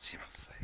See my face.